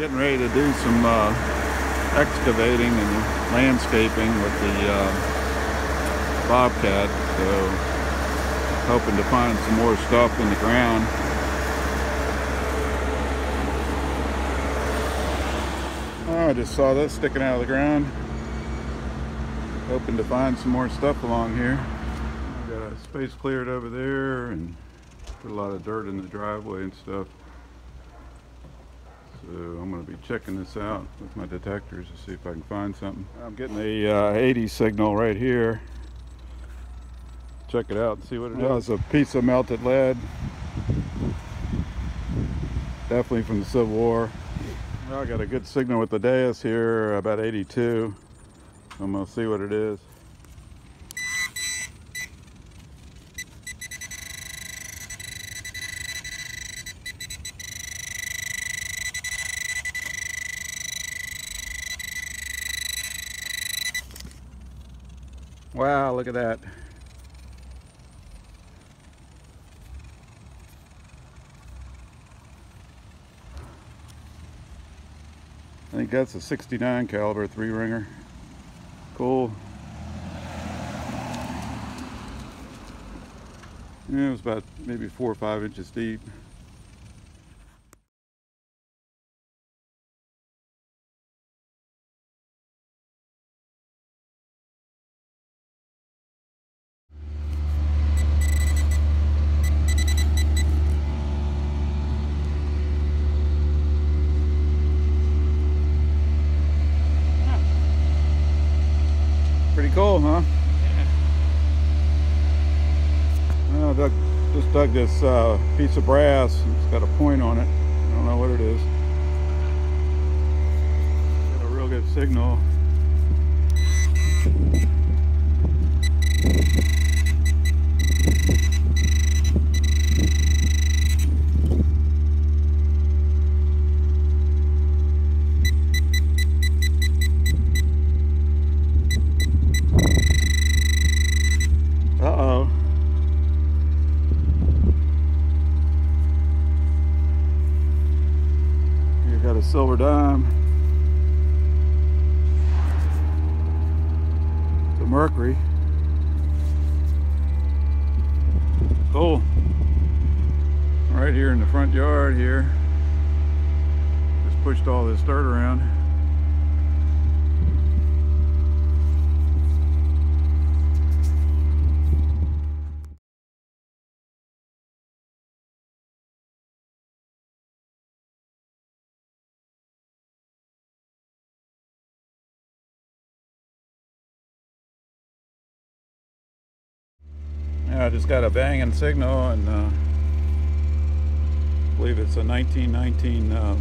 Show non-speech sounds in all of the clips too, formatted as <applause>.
Getting ready to do some uh, excavating and landscaping with the uh, Bobcat. So hoping to find some more stuff in the ground. Oh, I just saw this sticking out of the ground. Hoping to find some more stuff along here. Got a space cleared over there and put a lot of dirt in the driveway and stuff. So I'm going to be checking this out with my detectors to see if I can find something. I'm getting a uh, 80 signal right here. Check it out and see what it is. It's a piece of melted lead. Definitely from the Civil War. Well, I got a good signal with the Deus here, about 82. I'm going to see what it is. Wow, look at that. I think that's a 69 caliber three ringer. Cool. Yeah, it was about maybe four or five inches deep. Pretty cool, huh? Yeah. dug, just dug this uh, piece of brass. It's got a point on it. I don't know what it is. Got a real good signal. Uh-oh. You got a silver dime. The mercury. Cool. Right here in the front yard here. Just pushed all this dirt around. I just got a banging signal and uh, I believe it's a 1919 uh,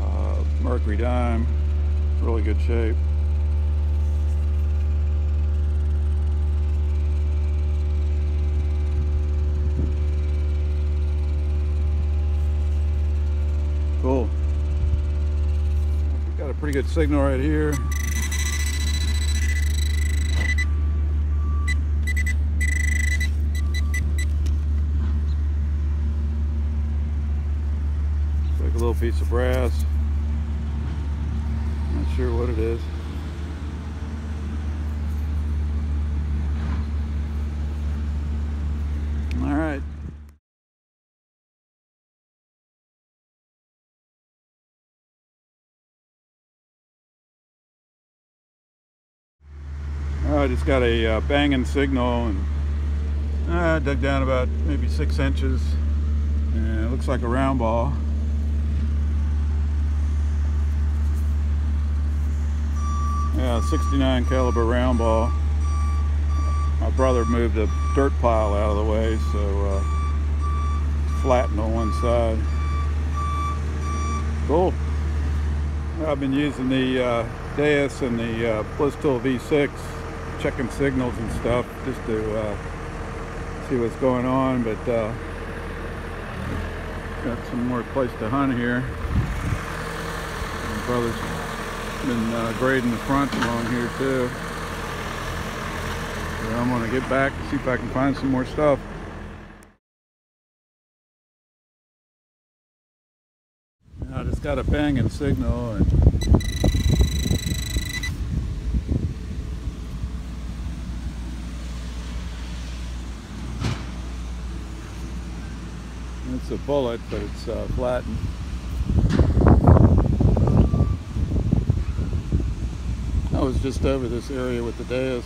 uh, Mercury dime. Really good shape. Cool. We've Got a pretty good signal right here. Little piece of brass. Not sure what it is. All right. I just got a uh, banging signal and uh, dug down about maybe six inches. And it looks like a round ball. Yeah, 69 caliber round ball. My brother moved a dirt pile out of the way, so uh, flattened on one side. Cool. I've been using the uh, Deus and the uh, Blisstool V6, checking signals and stuff, just to uh, see what's going on. But uh, got some more place to hunt here. My brother's been uh, grading the front along here too. So I'm gonna get back and see if I can find some more stuff. I just got a banging signal and it's a bullet but it's uh, flattened was just over this area with the Deus.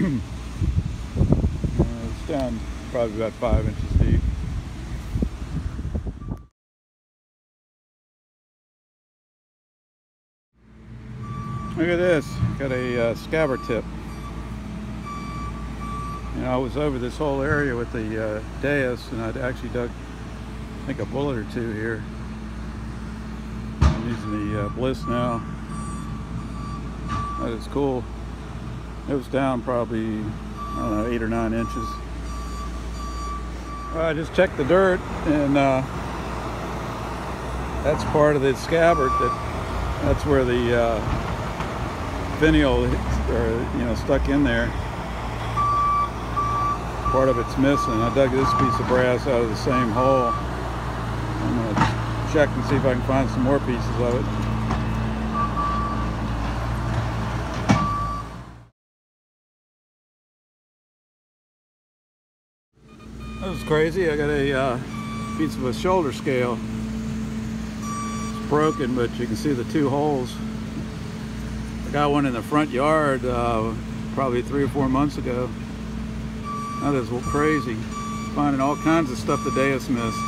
uh, it's down probably about five inches deep Look at this, got a uh, scabbard tip. You know, I was over this whole area with the uh, Deus and I'd actually dug, I think a bullet or two here. I'm using the uh, Bliss now. That is cool. It was down probably, I don't know, eight or nine inches. I just checked the dirt and uh, that's part of the scabbard that that's where the uh, finial or you know stuck in there part of it's missing I dug this piece of brass out of the same hole I'm gonna check and see if I can find some more pieces of it That was crazy. I got a uh, piece of a shoulder scale. It's broken, but you can see the two holes. I got one in the front yard uh, probably three or four months ago. That is crazy. Finding all kinds of stuff the Deus missed.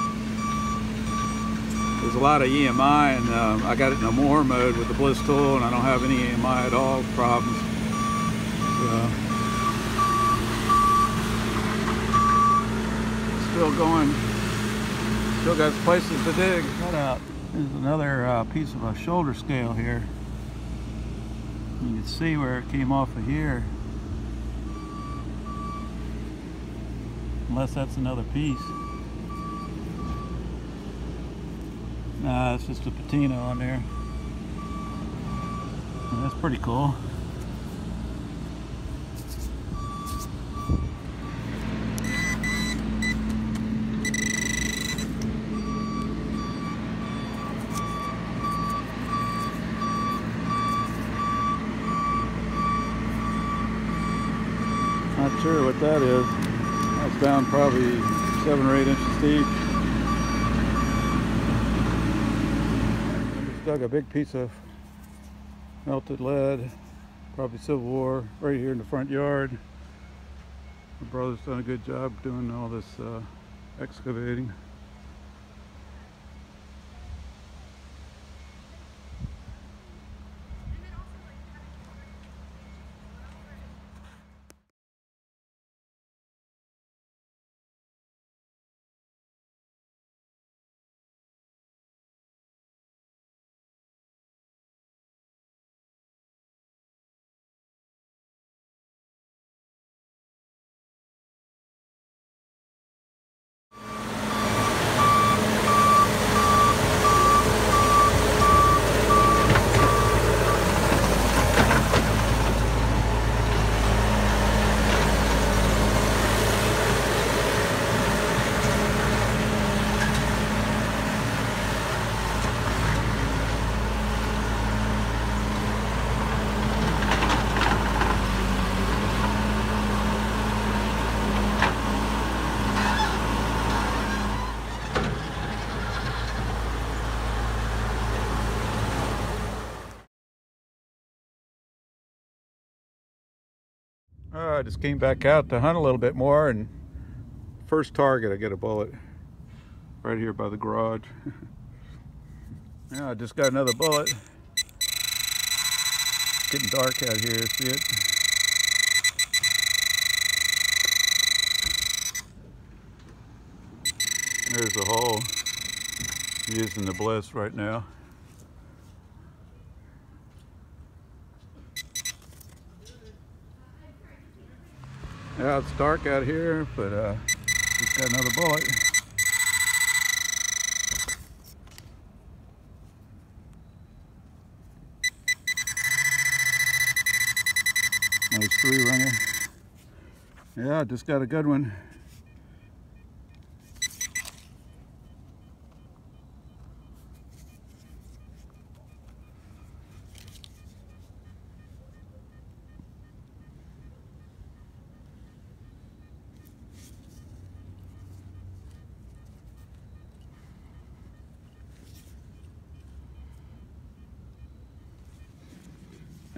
There's a lot of EMI and uh, I got it in a more mode with the Blisstool and I don't have any EMI at all problems. So, still going. Still got places to dig. Cut out. There's another uh, piece of a shoulder scale here. You can see where it came off of here. Unless that's another piece. Nah, it's just a patina on there. that's pretty cool. Not sure what that is. That's down probably seven or eight inches deep. Just dug a big piece of melted lead, probably Civil War, right here in the front yard. My brother's done a good job doing all this uh, excavating. Uh, I just came back out to hunt a little bit more and first target I get a bullet right here by the garage. <laughs> yeah, I just got another bullet. It's getting dark out here, see it? There's a hole. using the bliss right now. Yeah, it's dark out here, but uh, just got another bullet. Nice three ringer. Yeah, just got a good one.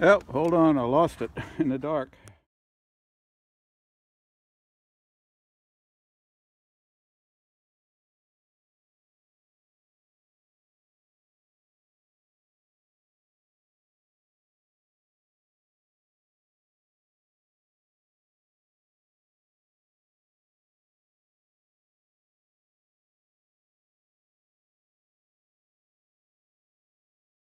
Oh, hold on, I lost it <laughs> in the dark.